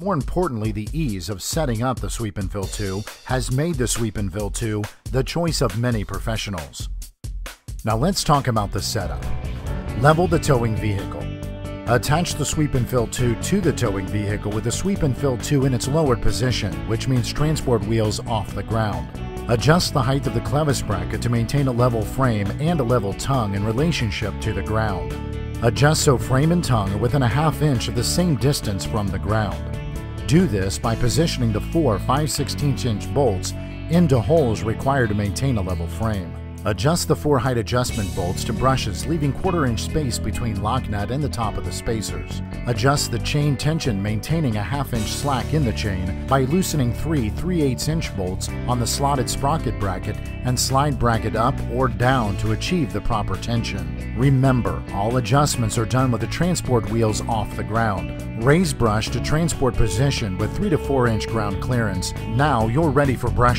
More importantly, the ease of setting up the Sweep and Fill 2 has made the Sweep and Fill 2 the choice of many professionals. Now let's talk about the setup. Level the towing vehicle. Attach the Sweep and Fill 2 to the towing vehicle with the Sweep and Fill 2 in its lowered position, which means transport wheels off the ground. Adjust the height of the clevis bracket to maintain a level frame and a level tongue in relationship to the ground. Adjust so frame and tongue are within a half inch of the same distance from the ground. Do this by positioning the four 5 16 inch bolts into holes required to maintain a level frame. Adjust the four height adjustment bolts to brushes, leaving quarter inch space between lock nut and the top of the spacers. Adjust the chain tension, maintaining a half inch slack in the chain by loosening three 3 8 inch bolts on the slotted sprocket bracket and slide bracket up or down to achieve the proper tension. Remember, all adjustments are done with the transport wheels off the ground. Raise brush to transport position with 3 to 4 inch ground clearance. Now you're ready for brush.